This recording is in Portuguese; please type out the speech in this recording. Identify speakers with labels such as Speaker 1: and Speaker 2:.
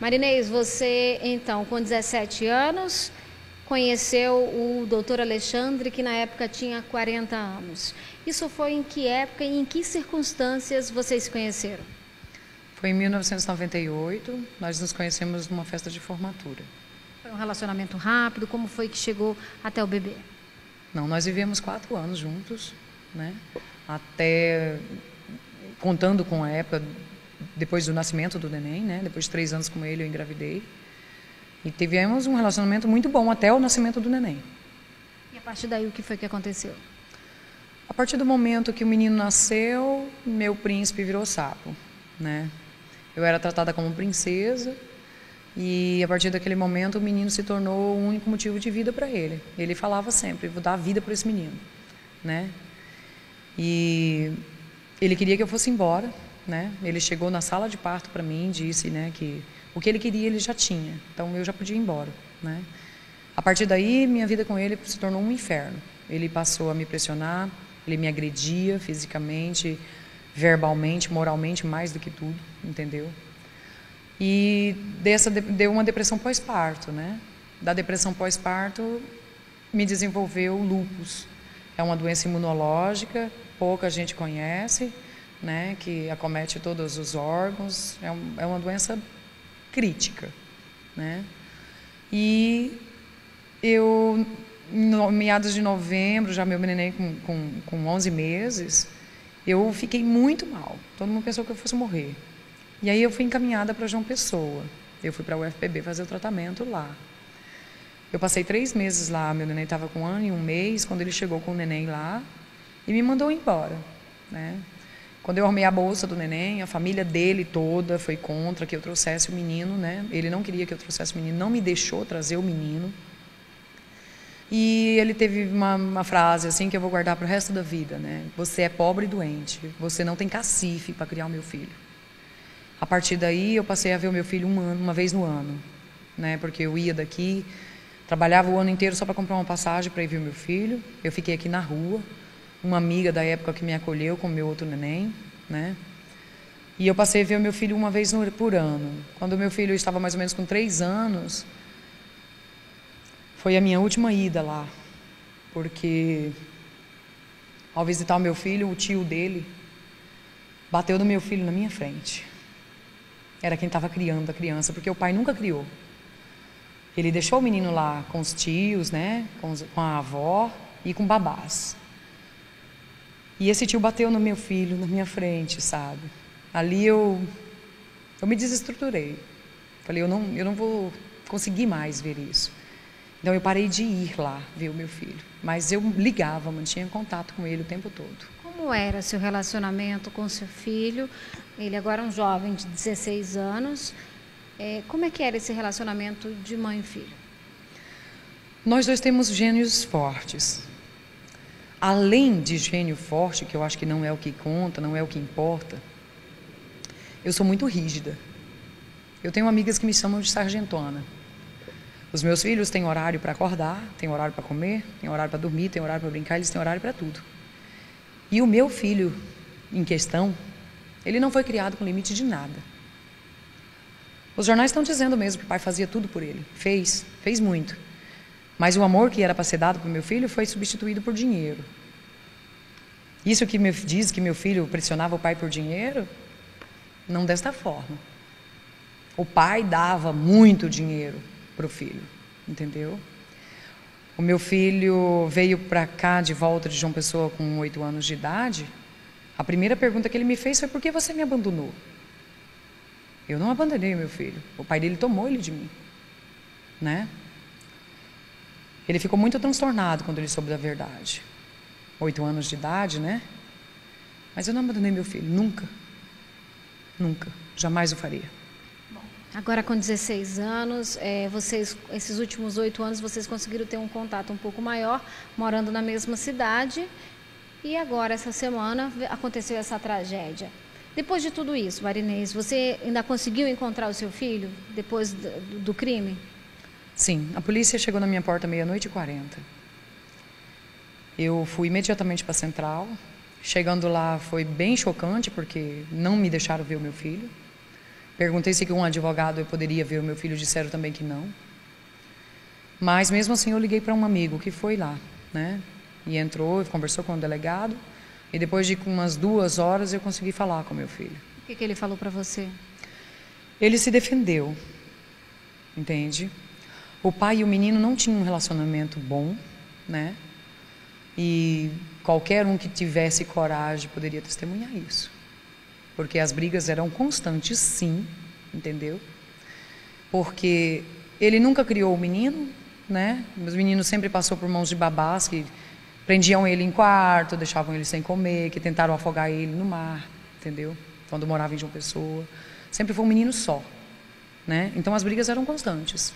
Speaker 1: Marinês, você então, com 17 anos, conheceu o doutor Alexandre, que na época tinha 40 anos. Isso foi em que época e em que circunstâncias vocês se conheceram?
Speaker 2: Foi em 1998, nós nos conhecemos numa festa de formatura.
Speaker 1: Foi um relacionamento rápido? Como foi que chegou até o bebê?
Speaker 2: Não, nós vivemos quatro anos juntos, né? Até contando com a época depois do nascimento do neném, né? Depois de três anos com ele, eu engravidei. E tivemos um relacionamento muito bom até o nascimento do neném.
Speaker 1: E a partir daí, o que foi que aconteceu?
Speaker 2: A partir do momento que o menino nasceu, meu príncipe virou sapo, né? Eu era tratada como princesa e a partir daquele momento o menino se tornou o único motivo de vida para ele. Ele falava sempre: "Vou dar vida para esse menino", né? E ele queria que eu fosse embora, né? Ele chegou na sala de parto para mim, disse, né, que o que ele queria ele já tinha, então eu já podia ir embora, né? A partir daí minha vida com ele se tornou um inferno. Ele passou a me pressionar, ele me agredia fisicamente, verbalmente, moralmente, mais do que tudo, entendeu? E dessa deu uma depressão pós-parto, né? Da depressão pós-parto me desenvolveu lupus. É uma doença imunológica, pouca gente conhece, né, que acomete todos os órgãos, é, um, é uma doença crítica. Né? E eu, no, meados de novembro, já meu neném com, com, com 11 meses, eu fiquei muito mal. Todo mundo pensou que eu fosse morrer. E aí eu fui encaminhada para João Pessoa. Eu fui para a UFPB fazer o tratamento lá. Eu passei três meses lá, meu neném estava com um ano e um mês, quando ele chegou com o neném lá, e me mandou embora. Né? Quando eu arrumei a bolsa do neném, a família dele toda foi contra que eu trouxesse o menino, né? Ele não queria que eu trouxesse o menino, não me deixou trazer o menino. E ele teve uma, uma frase assim que eu vou guardar para o resto da vida, né? Você é pobre e doente, você não tem cacife para criar o meu filho. A partir daí eu passei a ver o meu filho um ano, uma vez no ano, né? Porque eu ia daqui, trabalhava o ano inteiro só para comprar uma passagem para ir ver o meu filho. Eu fiquei aqui na rua, uma amiga da época que me acolheu com meu outro neném, né? E eu passei a ver o meu filho uma vez por ano. Quando meu filho estava mais ou menos com três anos, foi a minha última ida lá, porque ao visitar o meu filho, o tio dele bateu no meu filho na minha frente. Era quem estava criando a criança, porque o pai nunca criou. Ele deixou o menino lá com os tios, né, com a avó e com babás. E esse tio bateu no meu filho, na minha frente, sabe? Ali eu, eu me desestruturei. Falei, eu não, eu não vou conseguir mais ver isso. Então eu parei de ir lá ver o meu filho. Mas eu ligava, mantinha contato com ele o tempo todo.
Speaker 1: Como era seu relacionamento com seu filho? Ele agora é um jovem de 16 anos. É, como é que era esse relacionamento de mãe e filho?
Speaker 2: Nós dois temos gênios fortes além de gênio forte, que eu acho que não é o que conta, não é o que importa, eu sou muito rígida. Eu tenho amigas que me chamam de sargentona. Os meus filhos têm horário para acordar, têm horário para comer, têm horário para dormir, têm horário para brincar, eles têm horário para tudo. E o meu filho em questão, ele não foi criado com limite de nada. Os jornais estão dizendo mesmo que o pai fazia tudo por ele. Fez, fez muito. Mas o amor que era para ser dado para o meu filho foi substituído por dinheiro. Isso que me diz que meu filho pressionava o pai por dinheiro, não desta forma. O pai dava muito dinheiro para o filho, entendeu? O meu filho veio para cá de volta de João Pessoa com oito anos de idade. A primeira pergunta que ele me fez foi: por que você me abandonou? Eu não abandonei o meu filho. O pai dele tomou ele de mim, né? Ele ficou muito transtornado quando ele soube da verdade. Oito anos de idade, né? Mas eu não abandonei meu filho, nunca. Nunca. Jamais o faria.
Speaker 1: Agora com 16 anos, é, vocês, esses últimos oito anos, vocês conseguiram ter um contato um pouco maior, morando na mesma cidade. E agora, essa semana, aconteceu essa tragédia. Depois de tudo isso, Marinês, você ainda conseguiu encontrar o seu filho depois do, do crime?
Speaker 2: Sim, a polícia chegou na minha porta meia-noite e quarenta. Eu fui imediatamente para a central. Chegando lá foi bem chocante porque não me deixaram ver o meu filho. Perguntei se um advogado eu poderia ver o meu filho, disseram também que não. Mas mesmo assim eu liguei para um amigo que foi lá, né? E entrou, conversou com o delegado. E depois de umas duas horas eu consegui falar com meu filho.
Speaker 1: O que, que ele falou para você?
Speaker 2: Ele se defendeu, entende? O pai e o menino não tinham um relacionamento bom, né? E qualquer um que tivesse coragem poderia testemunhar isso. Porque as brigas eram constantes, sim, entendeu? Porque ele nunca criou o menino, né? Os meninos sempre passou por mãos de babás que prendiam ele em quarto, deixavam ele sem comer, que tentaram afogar ele no mar, entendeu? Quando morava em João Pessoa. Sempre foi um menino só, né? Então as brigas eram constantes.